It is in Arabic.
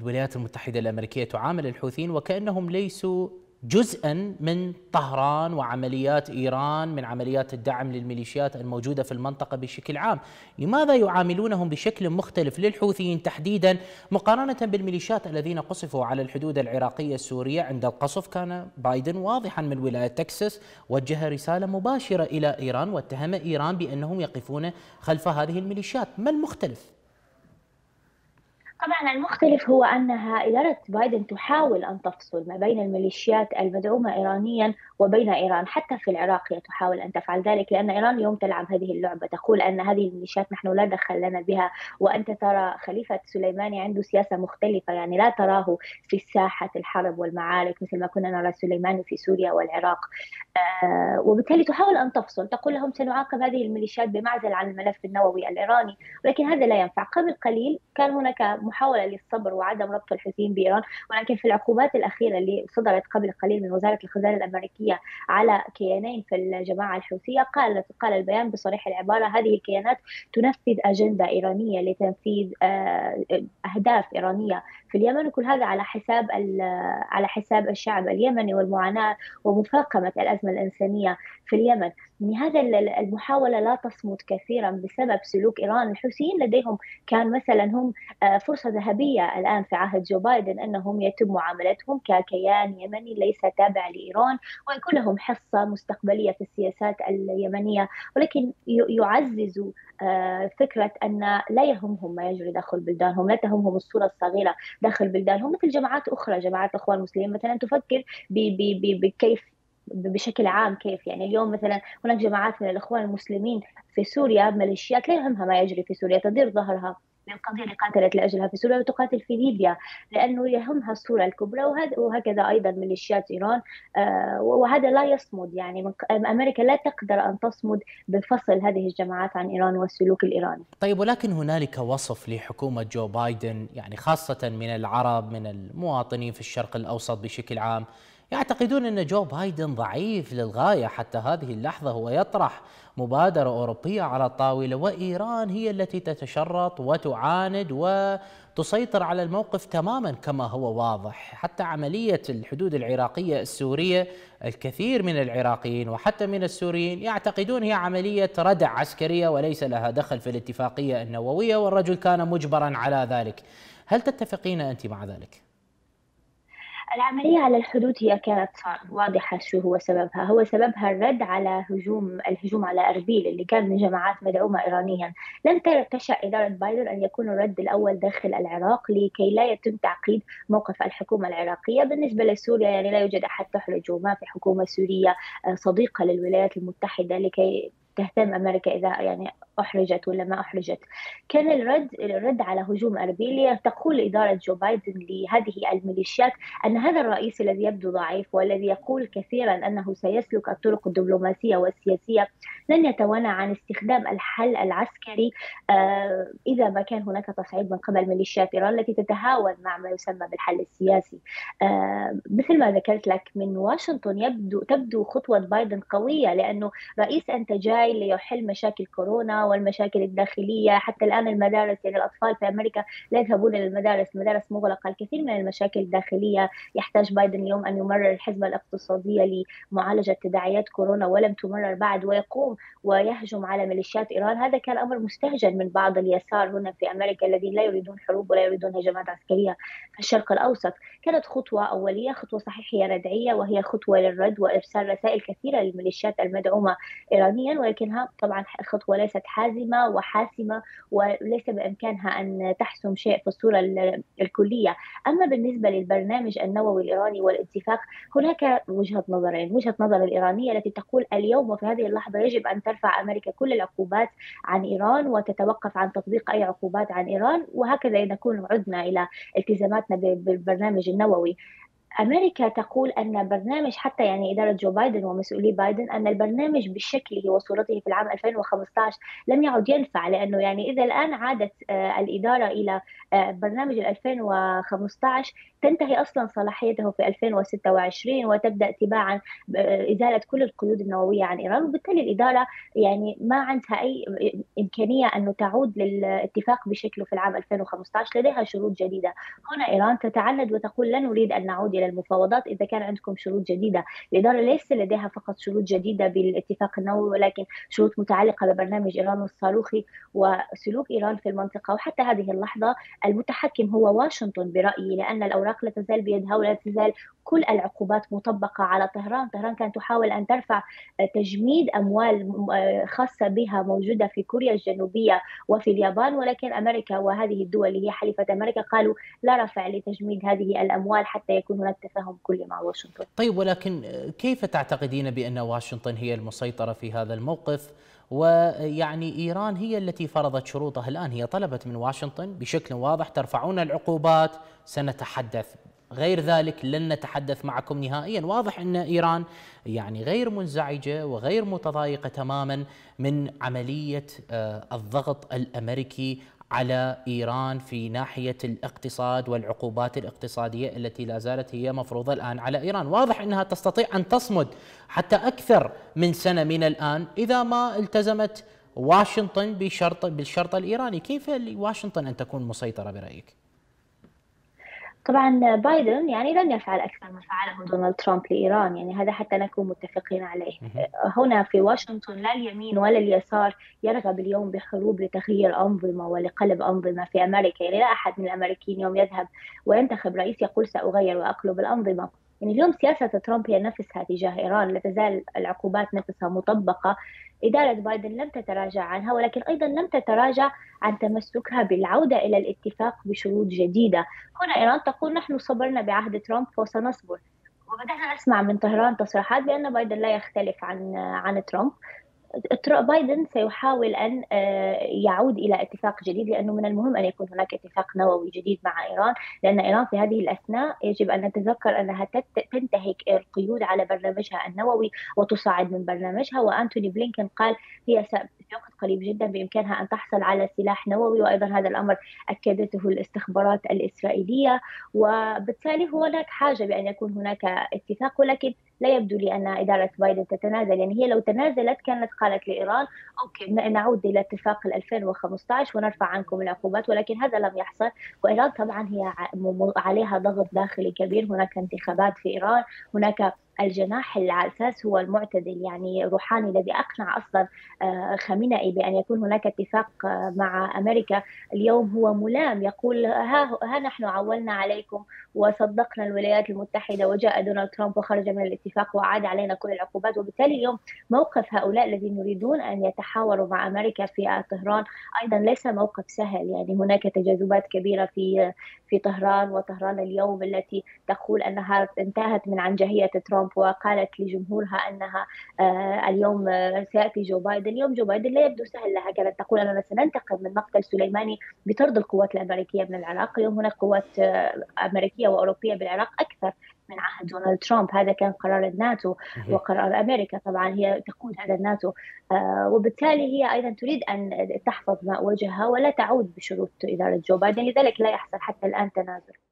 الولايات المتحدة الأمريكية تعامل الحوثيين وكأنهم ليسوا جزءا من طهران وعمليات إيران من عمليات الدعم للميليشيات الموجودة في المنطقة بشكل عام، لماذا يعاملونهم بشكل مختلف للحوثيين تحديدا مقارنة بالميليشيات الذين قصفوا على الحدود العراقية السورية عند القصف؟ كان بايدن واضحا من ولاية تكساس وجه رسالة مباشرة إلى إيران واتهم إيران بأنهم يقفون خلف هذه الميليشيات، ما المختلف؟ طبعا المختلف هو أنها إدارة بايدن تحاول أن تفصل ما بين الميليشيات المدعومة إيرانيا وبين إيران. حتى في العراق هي تحاول أن تفعل ذلك لأن إيران اليوم تلعب هذه اللعبة. تقول أن هذه الميليشيات نحن لا دخل لنا بها وأنت ترى خليفة سليماني عنده سياسة مختلفة. يعني لا تراه في ساحة الحرب والمعارك مثل ما كنا نرى سليماني في سوريا والعراق. آه وبالتالي تحاول أن تفصل. تقول لهم سنعاقب هذه الميليشيات بمعزل عن الملف النووي الإيراني ولكن هذا لا ينفع. قبل قليل كان هناك محاولة للصبر وعدم ربط الحوثيين بإيران ولكن في العقوبات الأخيرة اللي صدرت قبل قليل من وزارة الخزانة الأمريكية على كيانين في الجماعة الحوثية قال قال البيان بصريح العبارة هذه الكيانات تنفذ أجندة إيرانية لتنفيذ آه، أهداف إيرانية في اليمن وكل هذا على حساب على حساب الشعب اليمني والمعاناة ومفاقمة الأزمة الإنسانية في اليمن. يعني هذا المحاولة لا تصمت كثيرا بسبب سلوك إيران. الحوثيين لديهم كان مثلا هم آه، فرصة ذهبية الآن في عهد جو بايدن أنهم يتم معاملتهم ككيان يمني ليس تابع لإيران ويكون لهم حصة مستقبلية في السياسات اليمنية. ولكن يعززوا آه، فكرة أن لا يهمهم ما يجري داخل بلدانهم لا تهمهم الصورة الصغيرة. داخل بلدانهم مثل جماعات أخرى جماعات الإخوان المسلمين. مثلا تفكر بكيف بشكل عام كيف؟ يعني اليوم مثلا هناك جماعات من الإخوان المسلمين في سوريا ميليشيات لا يهمها ما يجري في سوريا تدير ظهرها. للقضية اللي قاتلت لأجلها في سوريا وتقاتل في ليبيا لأنه يهمها الصورة الكبرى وهكذا أيضا ميليشيات إيران. آه، وهذا لا يصمد يعني. أمريكا لا تقدر أن تصمد بفصل هذه الجماعات عن إيران والسلوك الإيراني. طيب ولكن هنالك وصف لحكومة جو بايدن يعني خاصة من العرب من المواطنين في الشرق الأوسط بشكل عام. يعتقدون أن جو بايدن ضعيف للغاية حتى هذه اللحظة. هو يطرح مبادرة أوروبية على الطاولة وإيران هي التي تتشرط وتعاند وتسيطر على الموقف تماما كما هو واضح. حتى عملية الحدود العراقية السورية الكثير من العراقيين وحتى من السوريين يعتقدون هي عملية ردع عسكرية وليس لها دخل في الاتفاقية النووية والرجل كان مجبرا على ذلك. هل تتفقين أنت مع ذلك؟ العملية على الحدود هي كانت واضحة شو هو سببها. هو سببها الرد على هجوم الهجوم على أربيل اللي كان من جماعات مدعومة إيرانيا. لم تشأ إدارة بايدن أن يكون الرد الأول داخل العراق لكي لا يتم تعقيد موقف الحكومة العراقية بالنسبة لسوريا. يعني لا يوجد أحد تحرجه ما في حكومة سورية آه، صديقة للولايات المتحدة لكي تهتم أمريكا إذا يعني أحرجت ولا ما أحرجت. كان الرد الرد على هجوم اربيل تقول إدارة جو بايدن لهذه الميليشيات أن هذا الرئيس الذي يبدو ضعيف والذي يقول كثيرا أنه سيسلك الطرق الدبلوماسية والسياسية لن يتوانى عن استخدام الحل العسكري آه، إذا ما كان هناك تصعيد من قبل ميليشيات إيران التي تتهاون مع ما يسمى بالحل السياسي. آه، مثل ما ذكرت لك من واشنطن يبدو تبدو خطوة بايدن قوية لأنه رئيس انت جاي ليحل مشاكل كورونا والمشاكل الداخلية. حتى الآن المدارس يعني الأطفال في أمريكا لا يذهبون إلى المدارس المدارس مغلقة. الكثير من المشاكل الداخلية يحتاج بايدن اليوم أن يمرر الحزمه الاقتصاديه لمعالجة تداعيات كورونا ولم تمرر بعد ويقوم ويهجم على ميليشيات إيران. هذا كان أمر مستهجن من بعض اليسار هنا في أمريكا الذين لا يريدون حروب ولا يريدون هجمات عسكرية في الشرق الأوسط. كانت خطوة أولية خطوة صحيح هي ردعية وهي خطوة للرد وإرسال رسائل كثيرة للميليشيات المدعومة ايرانيا. ولكنها طبعا خطوة ليست حازمة وحاسمة وليس بإمكانها أن تحسم شيء في الصورة الكلية. أما بالنسبة للبرنامج النووي الإيراني والاتفاق هناك وجهة نظرين. وجهة نظر الإيرانية التي تقول اليوم وفي هذه اللحظة يجب أن ترفع أمريكا كل العقوبات عن إيران وتتوقف عن تطبيق أي عقوبات عن إيران وهكذا نكون عدنا إلى التزاماتنا بالبرنامج النووي. أمريكا تقول أن برنامج حتى يعني إدارة جو بايدن ومسؤولي بايدن أن البرنامج بشكله وصورته في العام 2015 لم يعد ينفع لأنه يعني إذا الآن عادت آه، الإدارة إلى آه، برنامج 2015 تنتهي أصلا صلاحيته في 2026 وتبدأ تباعا آه، إزالة كل القيود النووية عن إيران وبالتالي الإدارة يعني ما عندها أي إمكانية أن تعود للاتفاق بشكله في العام 2015 لديها شروط جديدة. هنا إيران تتعند وتقول لا نريد أن نعود إلى المفاوضات إذا كان عندكم شروط جديدة. الإدارة ليس لديها فقط شروط جديدة بالاتفاق النووي ولكن شروط متعلقة ببرنامج إيران الصاروخي وسلوك إيران في المنطقة. وحتى هذه اللحظة المتحكم هو واشنطن برأيي لأن الأوراق لا تزال بيدها ولا تزال كل العقوبات مطبقة على طهران. طهران كانت تحاول أن ترفع تجميد أموال خاصة بها موجودة في كوريا الجنوبية وفي اليابان ولكن أمريكا وهذه الدول اللي هي حليفة أمريكا قالوا لا رفع لتجميد هذه الأموال حتى يكون هناك تفاهم كلي مع واشنطن. طيب ولكن كيف تعتقدين بأن واشنطن هي المسيطرة في هذا الموقف؟ ويعني إيران هي التي فرضت شروطها الآن هي طلبت من واشنطن بشكل واضح ترفعون العقوبات سنتحدث غير ذلك لن نتحدث معكم نهائيا. واضح أن إيران يعني غير منزعجة وغير متضايقة تماما من عملية آه، الضغط الأمريكي على إيران في ناحية الاقتصاد والعقوبات الاقتصادية التي لا زالت هي مفروضة الآن على إيران، واضح إنها تستطيع أن تصمد حتى أكثر من سنة من الآن إذا ما التزمت واشنطن بشرط بالشرط الإيراني، كيف لواشنطن أن تكون مسيطرة برأيك؟ طبعا بايدن يعني لن يفعل أكثر ما فعله دونالد ترامب لإيران يعني هذا حتى نكون متفقين عليه. هنا في واشنطن لا اليمين ولا اليسار يرغب اليوم بحروب لتغيير أنظمة ولقلب أنظمة في أمريكا يعني لا أحد من الأمريكيين يوم يذهب وينتخب رئيس يقول سأغير وأقلب الأنظمة. يعني اليوم سياسة ترامب هي نفسها تجاه إيران لا تزال العقوبات نفسها مطبقة. إدارة بايدن لم تتراجع عنها ولكن أيضا لم تتراجع عن تمسكها بالعودة إلى الاتفاق بشروط جديدة. هنا إيران تقول نحن صبرنا بعهد ترامب وسنصبر وبدأنا نسمع من طهران تصريحات بأن بايدن لا يختلف عن عن ترامب. بايدن سيحاول أن آه، يعود إلى اتفاق جديد لأنه من المهم أن يكون هناك اتفاق نووي جديد مع إيران لأن إيران في هذه الأثناء يجب أن نتذكر أنها تنتهك القيود على برنامجها النووي وتصعد من برنامجها وأنتوني بلينكن قال هي وقت قريب جدا بإمكانها أن تحصل على سلاح نووي وأيضا هذا الأمر أكدته الاستخبارات الإسرائيلية. وبالتالي هناك حاجة بأن يكون هناك اتفاق ولكن لا يبدو لي أن إدارة بايدن تتنازل. يعني هي لو تنازلت كانت قالت لإيران أوكي. نعود إلى اتفاق 2015 ونرفع عنكم العقوبات. ولكن هذا لم يحصل. وإيران طبعا هي عليها ضغط داخلي كبير. هناك انتخابات في إيران. هناك الجناح الاساس هو المعتدل يعني روحاني الذي أقنع أصلا آه، خامنئي بأن يكون هناك اتفاق آه، مع أمريكا. اليوم هو ملام يقول ها ها نحن عولنا عليكم وصدقنا الولايات المتحدة وجاء دونالد ترامب وخرج من الاتفاق وعاد علينا كل العقوبات. وبالتالي اليوم موقف هؤلاء الذين يريدون أن يتحاوروا مع أمريكا في طهران أيضا ليس موقف سهل. يعني هناك تجاذبات كبيرة في في طهران وطهران اليوم التي تقول أنها انتهت من عنجهيه ترامب. وقالت لجمهورها أنها آه، اليوم آه، سيأتي جو بايدن، اليوم جو بايدن لا يبدو سهل لها كانت تقول أننا سننتقم من مقتل سليماني بطرد القوات الأمريكية من العراق، اليوم هناك قوات آه، أمريكية وأوروبية بالعراق أكثر من عهد دونالد ترامب. هذا كان قرار الناتو وقرار أمريكا. طبعا هي تقود هذا الناتو وبالتالي هي أيضا تريد أن تحفظ ماء وجهها ولا تعود بشروط إدارة جو بايدن. لذلك لا يحصل حتى الآن تنازل.